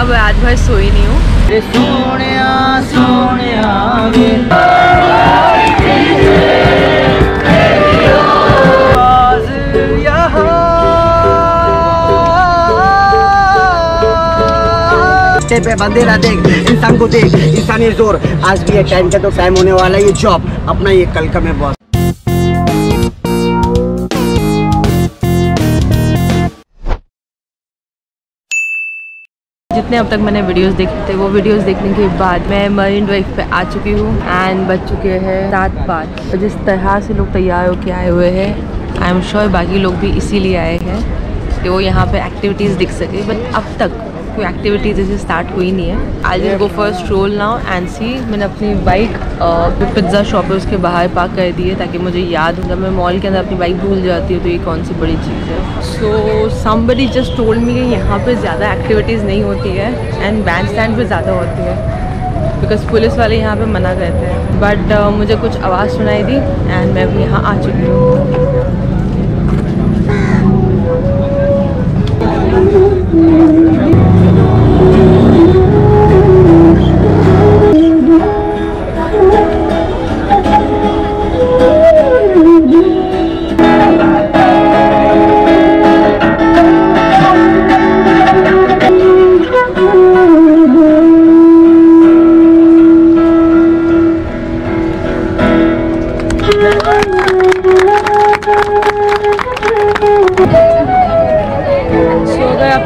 अब आज भर सोई नहीं हूँ। सोने सोने पे बंदेरा देख इंसान को देख इंसानी ज़ोर। आज भी ये टाइम का तो टाइम होने वाला है ये जॉब अपना ये कल का मैं बॉस जितने अब तक मैंने वीडियोस देखे थे, वो वीडियोस देखने के बाद मैं मरीन ड्राइव पे आ चुकी हूँ एंड बच चुके हैं रात पाँच जिस तरह से लोग तैयार होके आए हुए हैं आई एम श्योर बाकी लोग भी इसीलिए आए हैं कि वो यहाँ पे एक्टिविटीज़ दिख सके। बट अब तक कोई एक्टिविटीज़ जैसे स्टार्ट हुई नहीं है। I just go first roll now and see मैंने अपनी बाइक पिज़्ज़ा शॉप है उसके बाहर पार्क कर दी है ताकि मुझे याद हो जब मैं मॉल के अंदर अपनी बाइक भूल जाती हूँ तो ये कौन सी बड़ी चीज़ है। So somebody just told me कि यहाँ पे ज़्यादा एक्टिविटीज़ नहीं होती है एंड बैंड स्टैंड पे ज़्यादा होती है। बिकॉज़ पुलिस वाले यहाँ पे मना करते हैं। बट uh, मुझे कुछ आवाज़ सुनाई दी एंड मैं अभी यहाँ आ चुकी हूँ।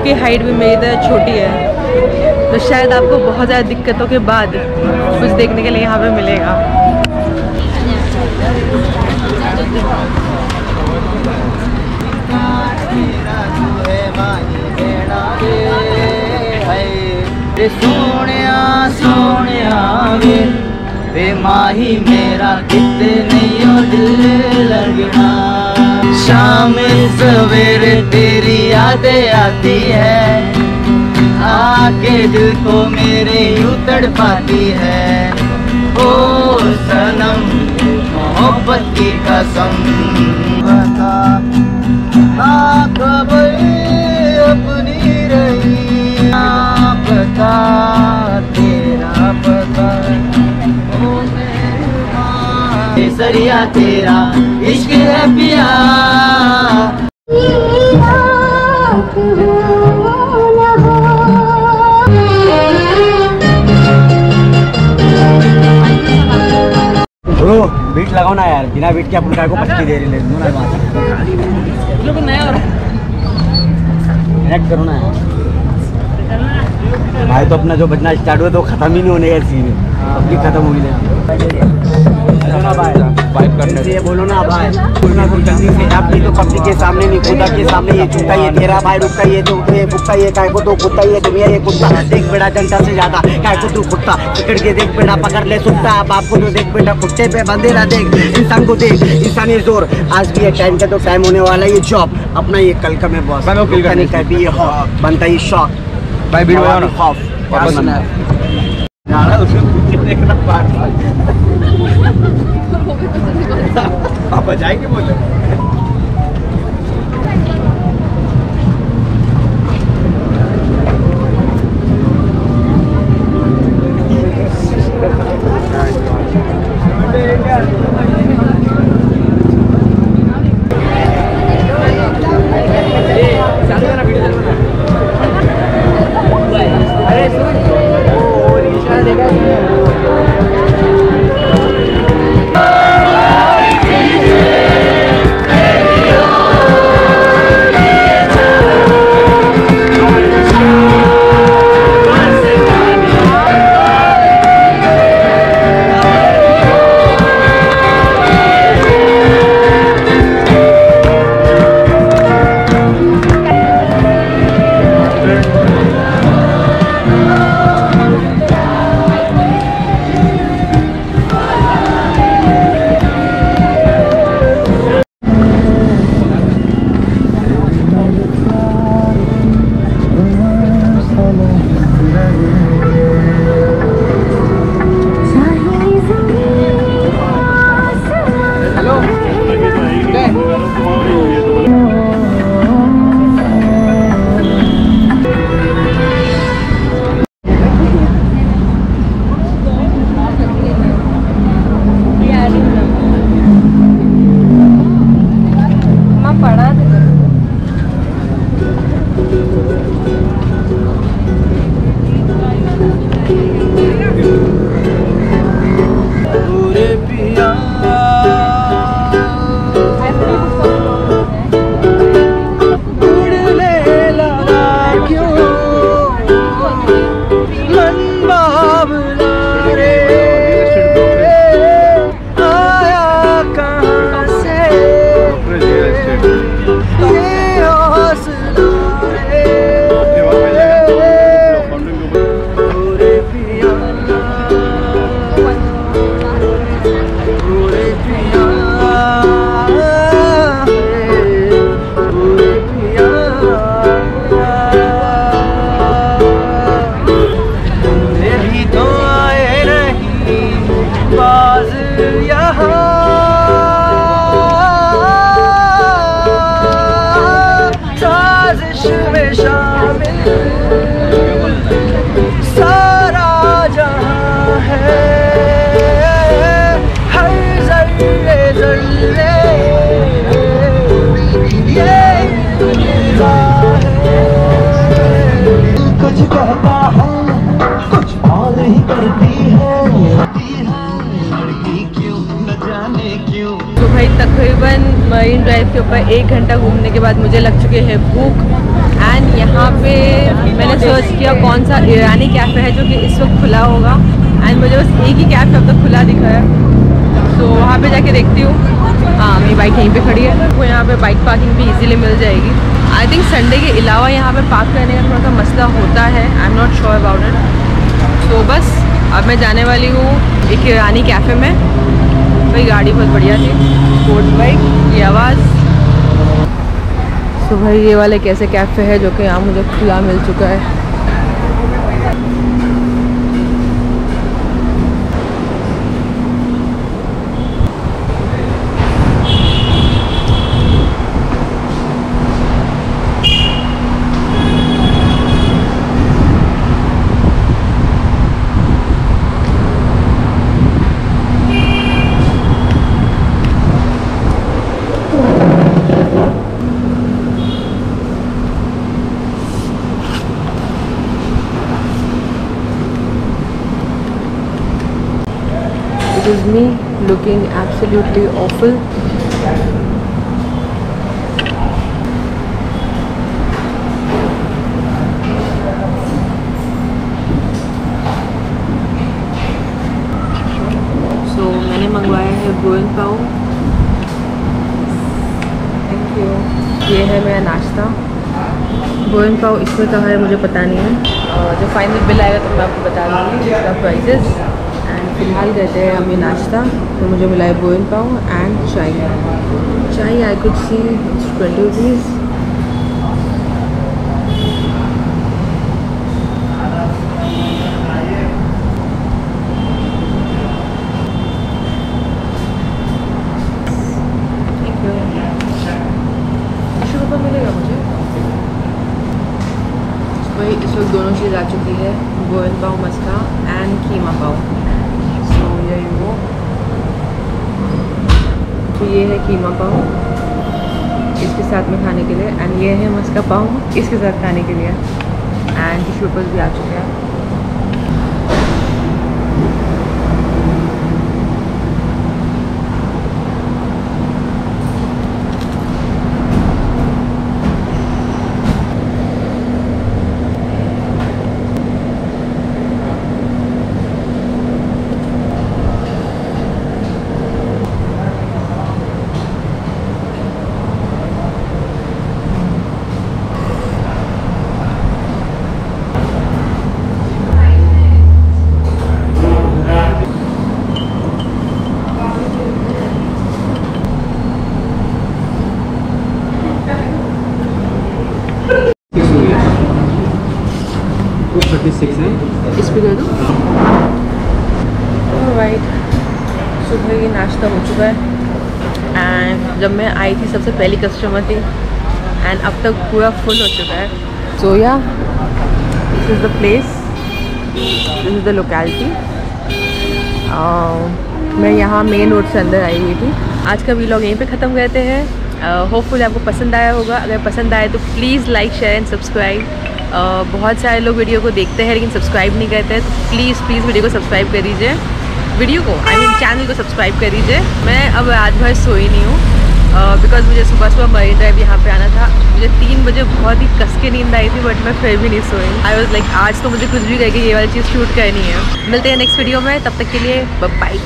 आपकी हाइट भी मेरी तरह छोटी है। तो शायद आपको बहुत ज़्यादा दिक्कतों के बाद कुछ देखने के लिए यहाँ पे मिलेगा। सोने सोने वे वे माही मेरा कितने दिल लगना। शाम सवेरे तेरी यादें आती है। आके दिल को मेरे यूँ तड़पाती है। ओ सनम, मोहब्बत की कसम। बता अपनी रही पता। सरिया तेरा इश्क है पिया। ब्रो बीट लगाओ ना यार बिना बीट के अपन काय को पट्टी दे रही ले ना बात। करो ना यार। भाई तो अपना जो बजना स्टार्ट हुआ तो खत्म ही नहीं होने का सीन अभी खत्म हो। ना बोलो ना भाई। तो जल्दी से आप भी तो पब्लिक के सामने नहीं खुदा के सामने ये चूता ये तेरा भाई रुका ये तो ये बुक्का ये काय को तो कुत्ता ये दुनिया ये कुत्ता। देख बेटा जनता से ज़्यादा। काय को तू कुत्ता? पकड़ के देख बेटा पकड़ ले सुकता बाप को तो देख बेटा कुत्ते पे बंदेरा देख। इंसान को देख। इंसानी ज़ोर। आज भी ये टाइम का तो टाइम होने वाला है ये जॉब अपना ये कल का मैं बॉस ये बनता ही शॉक भाई वीडियो बजाओ ना वापस सुनना गाना उसे कुछ देखना पार्ट आप जाएँगे बोले? बाज यहाँ के ऊपर एक घंटा घूमने के बाद मुझे लग चुके हैं भूख। एंड यहाँ पे मैंने सर्च किया कौन सा ईरानी कैफ़े है जो कि इस वक्त खुला होगा। एंड मुझे बस एक ही कैफ़े अब तक खुला दिखा है तो वहाँ पे जाके देखती हूँ। हाँ मेरी बाइक यहीं पे खड़ी है। वो यहाँ पे बाइक पार्किंग भी इजीली मिल जाएगी। आई थिंक संडे के अलावा यहाँ पे पार्क करने का थोड़ा सा मसला होता है। I am not sure about it तो बस, अब मैं जाने वाली हूँ एक ईरानी कैफ़े में। भाई, गाड़ी बहुत बढ़िया थी। स्पोर्ट्स बाइक ये आवाज़। तो भाई ये वाले कैसे कैफ़े है जो कि यहाँ मुझे खुला मिल चुका है? It is me looking absolutely awful. So, मैंने मंगवाया है गोइन पाव थैंक यू ये है मेरा नाश्ता। गोइन पाव इसमें कहा है मुझे पता नहीं है। जो फाइनल बिल आएगा तो मैं आपको बता दूँगी इसका प्राइजेस फ़िलहाल कहते हैं हम नाश्ता तो मुझे मिला है going pav and chai. Chai I could see twenty rupees इस वक्त दोनों चीज़ आ चुकी है गोयल पाव मस्का एंड कीमा पाव। यही वो तो ये है कीमा पाव। इसके साथ में खाने के लिए। एंड ये है मस्का पाव, इसके साथ खाने के लिए। एंड टिश्यू पेपर भी आ चुके हैं थर्टी सिक्स है इस पे दे दो राइट सुबह ये नाश्ता हो चुका है। एंड जब मैं आई थी सबसे पहली कस्टमर थी। एंड अब तक पूरा फुल हो चुका है। So yeah this is the place this is the locality मैं यहाँ मेन रोड से अंदर आई हुई थी। आज का वीलॉग यहीं पे ख़त्म करते हैं। होपफुल uh, आपको पसंद आया होगा। अगर पसंद आए तो please like share and subscribe बहुत सारे लोग वीडियो को देखते हैं, लेकिन सब्सक्राइब नहीं करते हैं तो प्लीज़ प्लीज़ वीडियो को सब्सक्राइब कर दीजिए। वीडियो को आई मीन चैनल को सब्सक्राइब कर दीजिए। मैं अब रात भर सोई नहीं हूँ बिकॉज़ मुझे सुबह सुबह मरीन ड्राइव यहाँ पे आना था। मुझे तीन बजे बहुत ही कस के नींद आई थी बट मैं फिर भी नहीं सोई। आई वॉज़ लाइक आज तो मुझे कुछ भी करके ये वाली चीज़ शूट करनी है। मिलते हैं नेक्स्ट वीडियो में, तब तक के लिए बाय